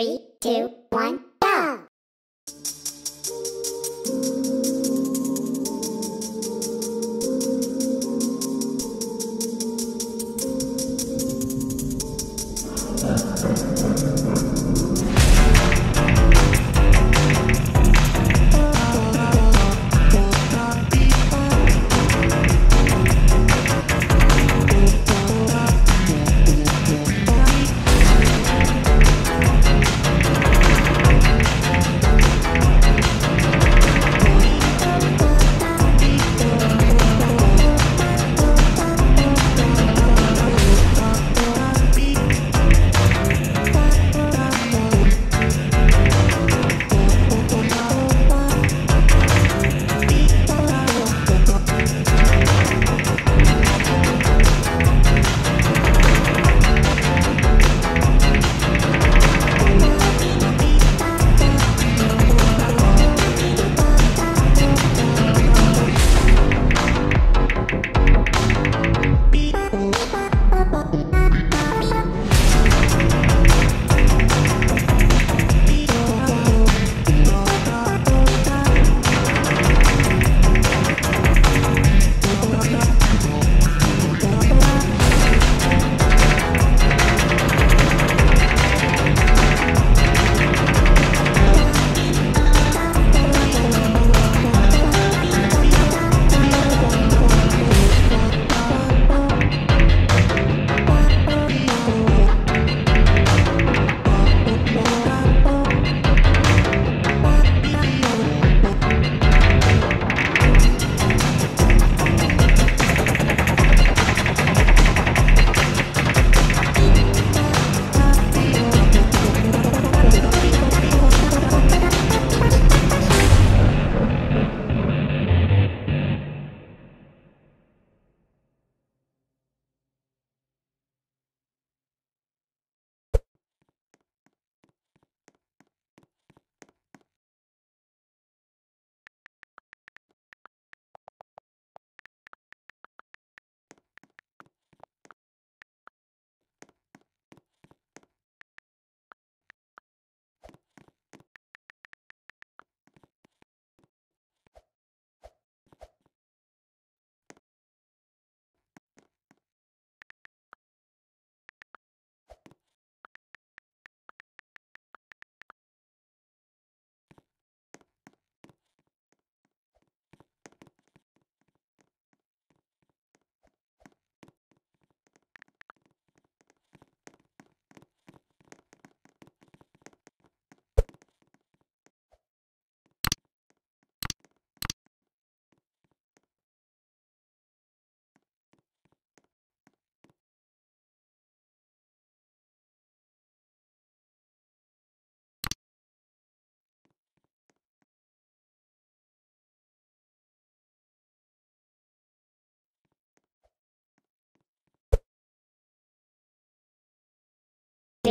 Three, two, one,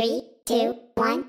Three, two, one,